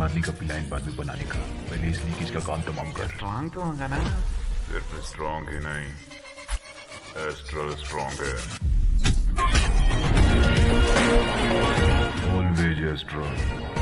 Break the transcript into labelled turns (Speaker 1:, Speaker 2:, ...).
Speaker 1: मारने का प्लान बाद में बनाने का। पहले इसलिए कि इसका काम तमाम कर।
Speaker 2: स्ट्रांग तो होगा ना?
Speaker 3: सिर्फ़ स्ट्रांग तो ही नहीं। एस्ट्रल स्ट्रांग है।
Speaker 1: Always astral